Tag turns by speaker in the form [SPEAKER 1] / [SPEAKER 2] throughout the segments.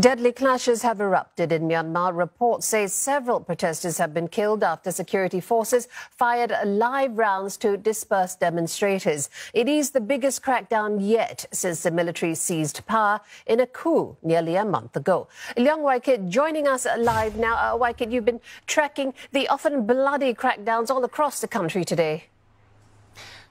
[SPEAKER 1] Deadly clashes have erupted in Myanmar. Reports say several protesters have been killed after security forces fired live rounds to disperse demonstrators. It is the biggest crackdown yet since the military seized power in a coup nearly a month ago. Leong Waikit joining us live now. Uh, Waikit, you've been tracking the often bloody crackdowns all across the country today.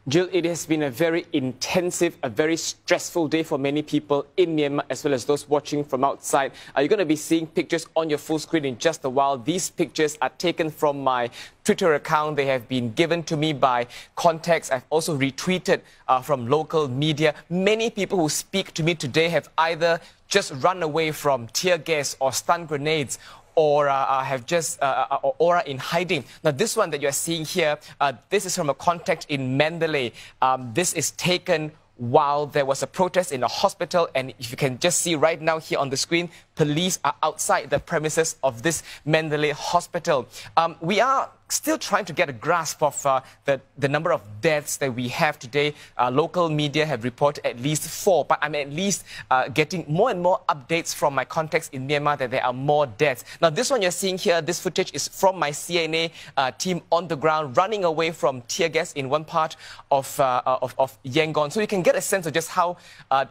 [SPEAKER 2] Jill, it has been a very intensive, a very stressful day for many people in Myanmar as well as those watching from outside. Uh, you're going to be seeing pictures on your full screen in just a while. These pictures are taken from my Twitter account. They have been given to me by contacts. I've also retweeted uh, from local media. Many people who speak to me today have either just run away from tear gas or stun grenades or uh, uh, have just uh, uh, or are in hiding. Now, this one that you're seeing here, uh, this is from a contact in Mandalay. Um, this is taken while there was a protest in a hospital. And if you can just see right now here on the screen, police are outside the premises of this Mandalay hospital. Um, we are still trying to get a grasp of uh, the, the number of deaths that we have today. Uh, local media have reported at least four, but I'm at least uh, getting more and more updates from my contacts in Myanmar that there are more deaths. Now, this one you're seeing here, this footage is from my CNA uh, team on the ground running away from tear gas in one part of, uh, of, of Yangon. So you can get a sense of just how uh,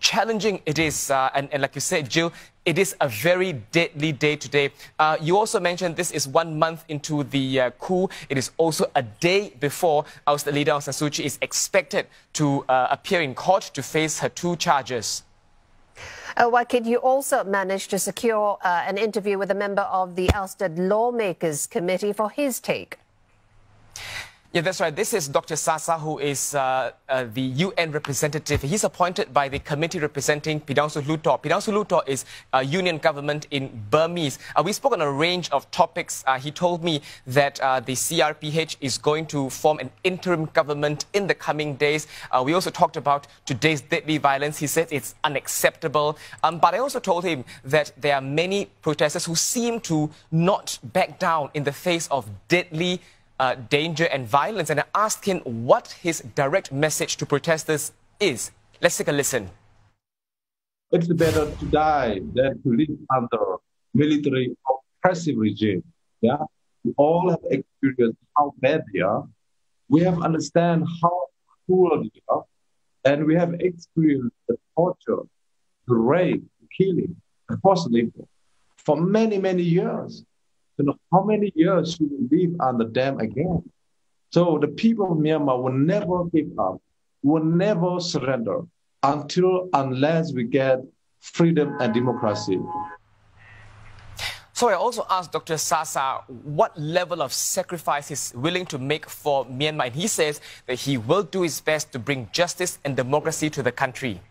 [SPEAKER 2] challenging it is. Uh, and, and, like you said, Jill, it is a very deadly day today. Uh, you also mentioned this is one month into the uh, coup. It is also a day before our leader Aung San Suu Kyi is expected to uh, appear in court to face her two charges.
[SPEAKER 1] Uh, Waikit, you also managed to secure uh, an interview with a member of the ousted lawmakers committee for his take.
[SPEAKER 2] Yeah, that's right. This is Dr. Sasa, who is uh, uh, the UN representative. He's appointed by the committee representing Pyidaungsu Hluttaw. Pyidaungsu Hluttaw is a union government in Burmese. Uh, we spoke on a range of topics. Uh, he told me that uh, the CRPH is going to form an interim government in the coming days. Uh, we also talked about today's deadly violence. He said it's unacceptable. Um, but I also told him that there are many protesters who seem to not back down in the face of deadly uh, danger and violence. And I asked him what his direct message to protesters is. Let's take a listen.
[SPEAKER 3] It's better to die than to live under military oppressive regime. Yeah, we all have experienced how bad they are. We have understand how cruel they are, and we have experienced the torture, the rape, the killing, the forced labor for many many years you know, how many years should will live under them again? So the people of Myanmar will never give up, will never surrender until unless we get freedom and democracy.
[SPEAKER 2] So I also asked Dr. Sasa what level of sacrifice he's willing to make for Myanmar. And he says that he will do his best to bring justice and democracy to the country.